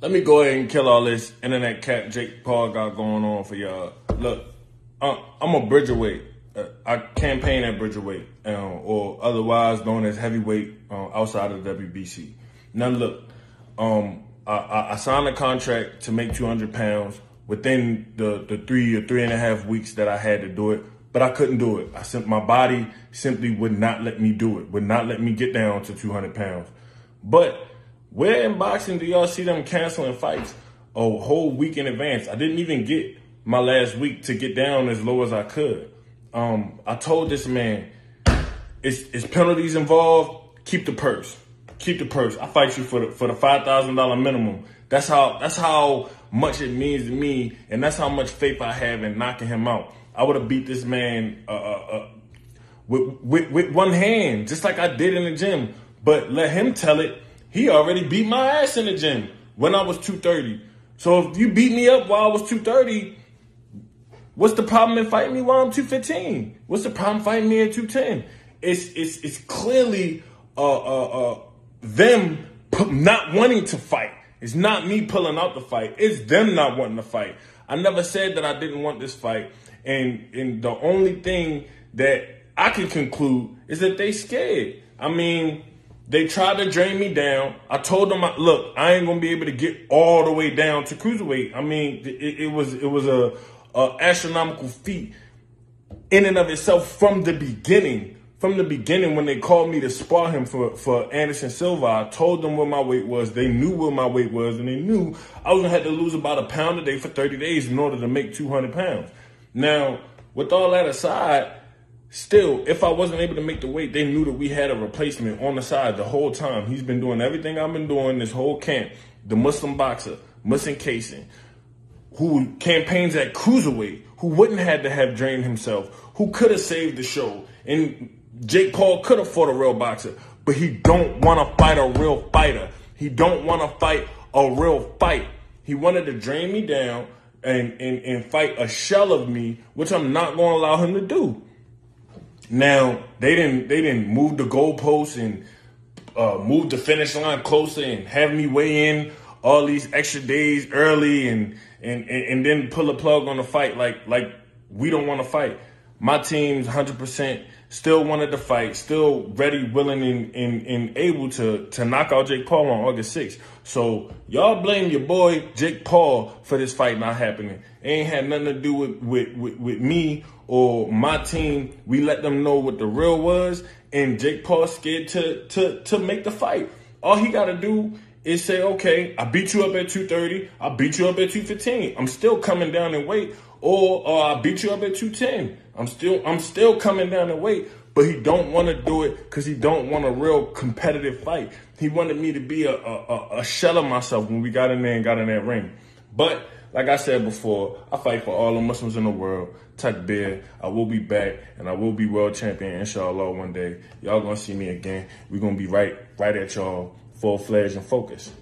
Let me go ahead and kill all this internet cat Jake Paul got going on for y'all. Look, I'm a Bridgerweight. Uh, I campaign at Bridgerweight, uh, or otherwise known as heavyweight uh, outside of the WBC. Now, look, um, I, I, signed a contract to make 200 pounds within the, the three or three and a half weeks that I had to do it, but I couldn't do it. I sent my body simply would not let me do it, would not let me get down to 200 pounds. But where in boxing do y'all see them canceling fights a whole week in advance? I didn't even get my last week to get down as low as I could. Um, I told this man, it's, it's penalties involved. Keep the purse. Keep the purse. I fight you for the for the five thousand dollar minimum. That's how that's how much it means to me, and that's how much faith I have in knocking him out. I would have beat this man uh, uh, uh, with, with with one hand, just like I did in the gym. But let him tell it. He already beat my ass in the gym when I was 230. So if you beat me up while I was 230, what's the problem in fighting me while I'm 215? What's the problem fighting me at 210? It's it's it's clearly uh uh uh them not wanting to fight. It's not me pulling out the fight. It's them not wanting to fight. I never said that I didn't want this fight. And and the only thing that I can conclude is that they scared. I mean, they tried to drain me down. I told them, look, I ain't gonna be able to get all the way down to cruiserweight. I mean, it, it was it was a, a astronomical feat in and of itself from the beginning. From the beginning, when they called me to spar him for, for Anderson Silva, I told them what my weight was. They knew what my weight was, and they knew I was gonna have to lose about a pound a day for 30 days in order to make 200 pounds. Now, with all that aside, Still, if I wasn't able to make the weight, they knew that we had a replacement on the side the whole time. He's been doing everything I've been doing this whole camp. The Muslim boxer, Muslim Kason, who campaigns at cruiserweight, who wouldn't have to have drained himself, who could have saved the show. And Jake Paul could have fought a real boxer, but he don't want to fight a real fighter. He don't want to fight a real fight. He wanted to drain me down and, and, and fight a shell of me, which I'm not going to allow him to do. Now they didn't they didn't move the goalposts and uh, move the finish line closer and have me weigh in all these extra days early and and and, and then pull a plug on the fight like like we don't want to fight. My team's 100% still wanted to fight, still ready, willing, and, and, and able to, to knock out Jake Paul on August 6th. So y'all blame your boy Jake Paul for this fight not happening. It ain't had nothing to do with, with, with, with me or my team. We let them know what the real was, and Jake Paul scared to to to make the fight. All he got to do is say, okay, I beat you up at 230. I beat you up at 215. I'm still coming down in weight. Or, or I beat you up at 210. I'm still I'm still coming down in weight. But he don't want to do it because he don't want a real competitive fight. He wanted me to be a, a, a shell of myself when we got in there and got in that ring. But like I said before, I fight for all the Muslims in the world. Takbir. I will be back and I will be world champion, inshallah, one day. Y'all gonna see me again. We're gonna be right right at y'all full fledged and focused.